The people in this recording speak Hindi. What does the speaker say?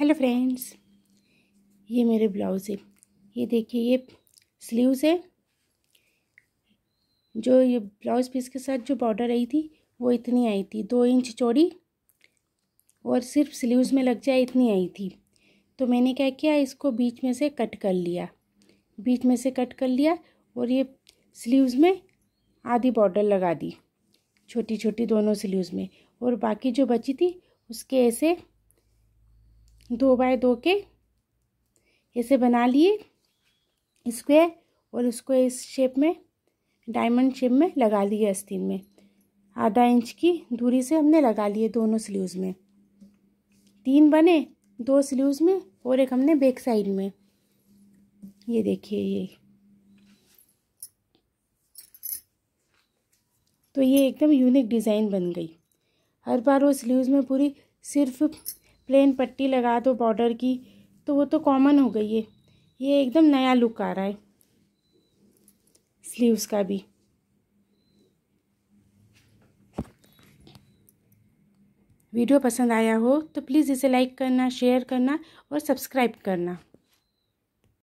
हेलो फ्रेंड्स ये मेरे ब्लाउज़ है। ये देखिए, ये स्लीव्स है। जो ये ब्लाउज़ पीस के साथ जो बॉर्डर आई थी, वो इतनी आई थी। दो इंच चौड़ी और सिर्फ़ स्लीव्स में लग जाए इतनी आई थी। तो मैंने क्या किया, इसको बीच में से कट कर लिया। बीच में से कट कर लिया और ये स्लीव्स में आधी बॉर्डर लगा दी। छोटी छोटी दोनों स्लीव्स में। और बाकी जो बची थी, उसके ऐसे दो बाय दो के ऐसे बना लिए स्क्वायर और उसको इस शेप में डायमंड शेप में लगा लिए अस्तीन में। आधा इंच की दूरी से हमने लगा लिए दोनों स्लीव्स में। तीन बने दो स्लीव्स में और एक हमने बैक साइड में। ये देखिए ये। तो ये एकदम यूनिक डिज़ाइन बन गई। हर बार वो स्लीव्स में पूरी सिर्फ़ प्लेन पट्टी लगा दो बॉर्डर की तो वो तो कॉमन हो गई है। ये एकदम नया लुक आ रहा है। स्लीव्स का भी। वीडियो पसंद आया हो तो प्लीज़ इसे लाइक करना, शेयर करना और सब्सक्राइब करना।